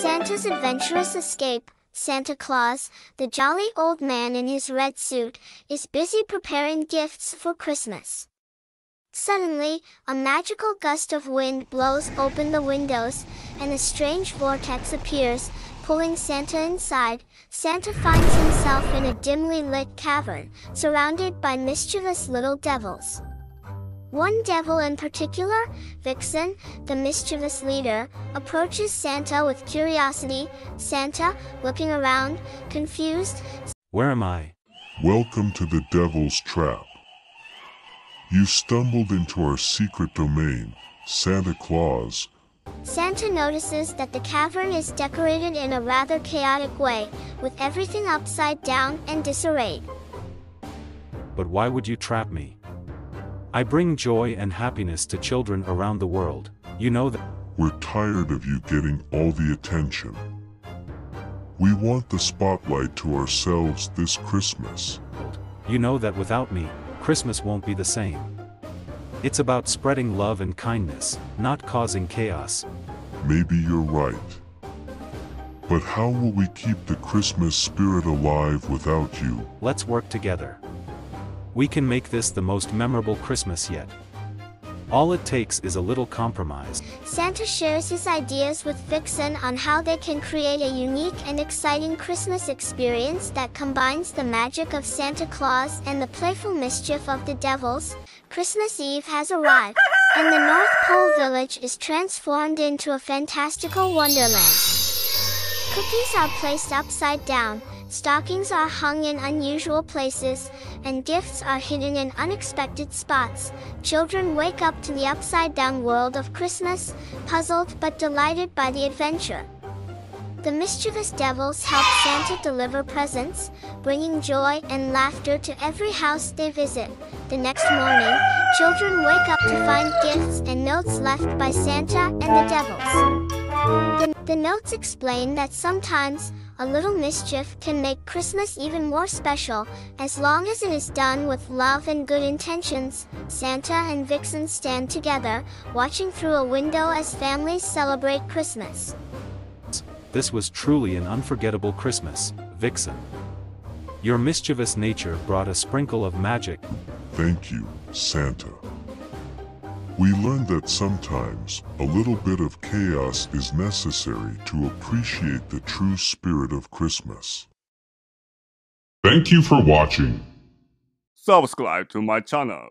Santa's adventurous escape, Santa Claus, the jolly old man in his red suit, is busy preparing gifts for Christmas. Suddenly, a magical gust of wind blows open the windows, and a strange vortex appears, pulling Santa inside. Santa finds himself in a dimly lit cavern, surrounded by mischievous little devils. One devil in particular, Vixen, the mischievous leader, approaches Santa with curiosity. Santa, looking around, confused, Where am I? Welcome to the Devil's Trap. You stumbled into our secret domain, Santa Claus. Santa notices that the cavern is decorated in a rather chaotic way, with everything upside down and disarrayed. But why would you trap me? I bring joy and happiness to children around the world. You know that. We're tired of you getting all the attention. We want the spotlight to ourselves this Christmas. You know that without me, Christmas won't be the same. It's about spreading love and kindness, not causing chaos. Maybe you're right. But how will we keep the Christmas spirit alive without you? Let's work together. We can make this the most memorable Christmas yet. All it takes is a little compromise. Santa shares his ideas with Vixen on how they can create a unique and exciting Christmas experience that combines the magic of Santa Claus and the playful mischief of the devils. Christmas Eve has arrived, and the North Pole Village is transformed into a fantastical wonderland. Cookies are placed upside down, stockings are hung in unusual places, and gifts are hidden in unexpected spots. Children wake up to the upside down world of Christmas, puzzled but delighted by the adventure. The mischievous devils help Santa deliver presents, bringing joy and laughter to every house they visit. The next morning, children wake up to find gifts and notes left by Santa and the devils. The, the notes explain that sometimes, a little mischief can make Christmas even more special, as long as it is done with love and good intentions. Santa and Vixen stand together, watching through a window as families celebrate Christmas. This was truly an unforgettable Christmas, Vixen. Your mischievous nature brought a sprinkle of magic. Thank you, Santa. We learned that sometimes a little bit of chaos is necessary to appreciate the true spirit of Christmas. Thank you for watching. Subscribe to my channel.